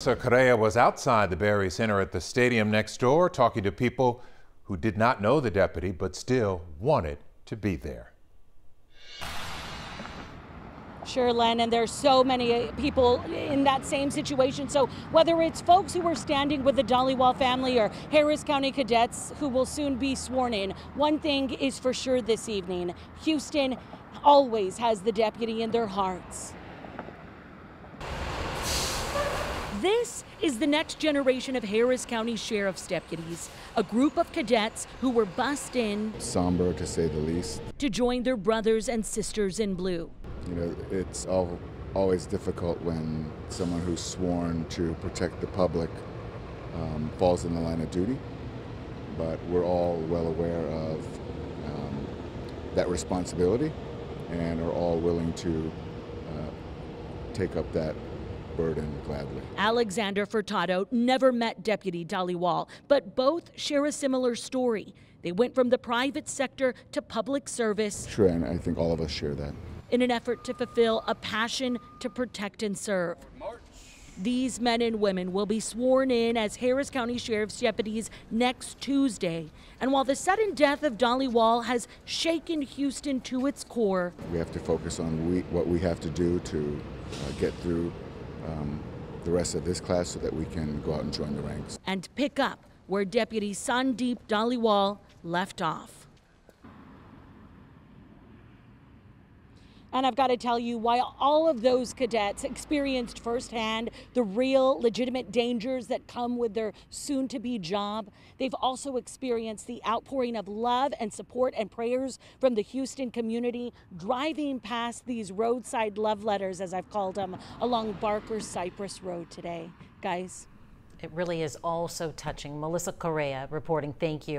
So Correa was outside the Berry Center at the stadium next door talking to people who did not know the deputy but still wanted to be there. Sure, Len, and there's so many uh, people in that same situation. So whether it's folks who were standing with the Dhaliwal family or Harris County cadets who will soon be sworn in, one thing is for sure this evening. Houston always has the deputy in their hearts. This is the next generation of Harris County Sheriff's deputies, a group of cadets who were bussed in. Somber to say the least. To join their brothers and sisters in blue. You know, it's all, always difficult when someone who's sworn to protect the public um, falls in the line of duty, but we're all well aware of um, that responsibility and are all willing to uh, take up that burden gladly. Alexander Furtado never met Deputy Dhaliwal, but both share a similar story. They went from the private sector to public service. Sure, and I think all of us share that. In an effort to fulfill a passion to protect and serve. These men and women will be sworn in as Harris County Sheriff's deputies next Tuesday. And while the sudden death of Dhaliwal has shaken Houston to its core, we have to focus on we, what we have to do to uh, get through um, the rest of this class so that we can go out and join the ranks. And pick up where Deputy Sandeep Dhaliwal left off. And I've got to tell you, while all of those cadets experienced firsthand the real legitimate dangers that come with their soon to be job, they've also experienced the outpouring of love and support and prayers from the Houston community, driving past these roadside love letters, as I've called them, along Barker Cypress Road today. Guys. It really is all so touching. Melissa Correa reporting, thank you.